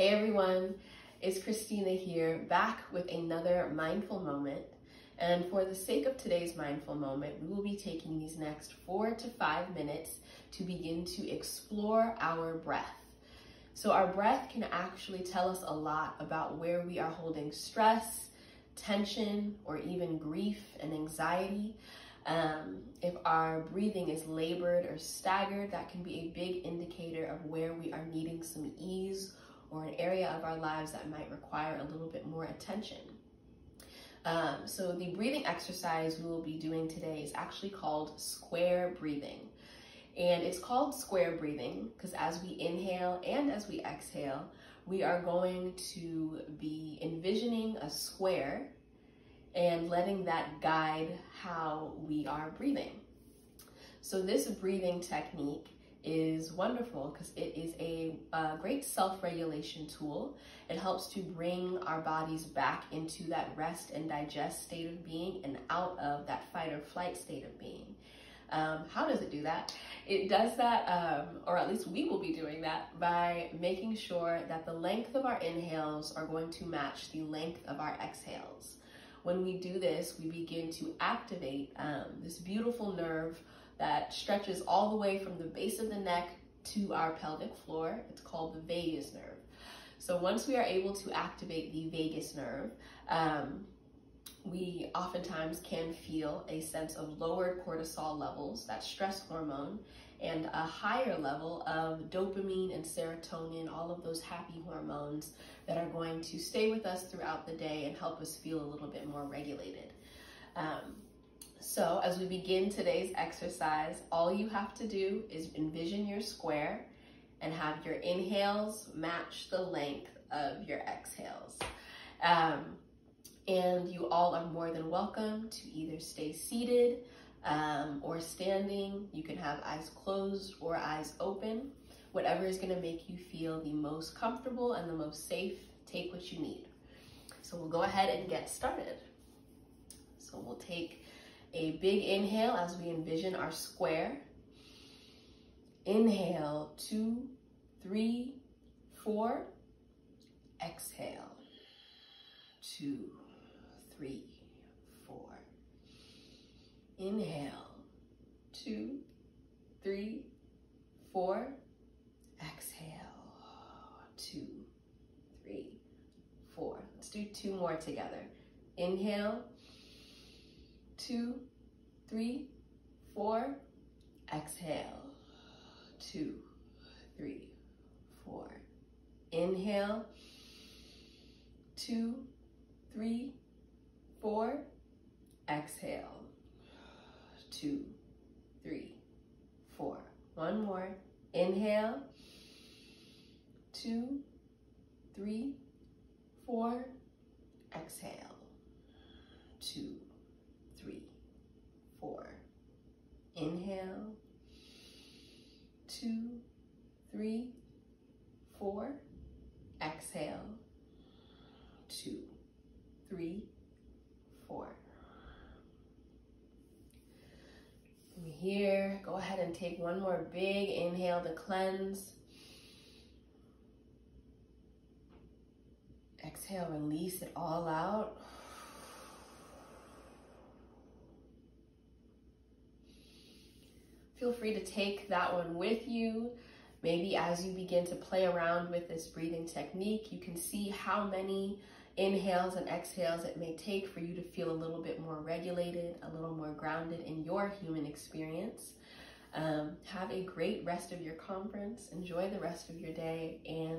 Hey everyone, it's Christina here, back with another mindful moment. And for the sake of today's mindful moment, we will be taking these next four to five minutes to begin to explore our breath. So our breath can actually tell us a lot about where we are holding stress, tension, or even grief and anxiety. Um, if our breathing is labored or staggered, that can be a big indicator of where we are needing some ease or an area of our lives that might require a little bit more attention. Um, so the breathing exercise we will be doing today is actually called square breathing. And it's called square breathing because as we inhale and as we exhale, we are going to be envisioning a square and letting that guide how we are breathing. So this breathing technique is wonderful because it is a, a great self-regulation tool. It helps to bring our bodies back into that rest and digest state of being and out of that fight or flight state of being. Um, how does it do that? It does that, um, or at least we will be doing that, by making sure that the length of our inhales are going to match the length of our exhales. When we do this, we begin to activate um, this beautiful nerve that stretches all the way from the base of the neck to our pelvic floor. It's called the vagus nerve. So once we are able to activate the vagus nerve, um, we oftentimes can feel a sense of lowered cortisol levels, that stress hormone, and a higher level of dopamine and serotonin, all of those happy hormones that are going to stay with us throughout the day and help us feel a little bit more regulated. Um, so as we begin today's exercise, all you have to do is envision your square and have your inhales match the length of your exhales. Um, and you all are more than welcome to either stay seated um, or standing. You can have eyes closed or eyes open. Whatever is gonna make you feel the most comfortable and the most safe, take what you need. So we'll go ahead and get started. So we'll take a big inhale as we envision our square. Inhale, two, three, four. Exhale, two, three, four. Inhale, two, three, four. Exhale, two, three, four. Let's do two more together. Inhale, two, three, four. Exhale, two, three, four. Inhale, two, three, four. Exhale, two, three, four. One more. Inhale, two, three, four. Exhale, two, three, four. Inhale, two, three, four. Exhale, two, three, four. From here, go ahead and take one more big inhale to cleanse. Exhale, release it all out. Feel free to take that one with you. Maybe as you begin to play around with this breathing technique, you can see how many inhales and exhales it may take for you to feel a little bit more regulated, a little more grounded in your human experience. Um, have a great rest of your conference. Enjoy the rest of your day and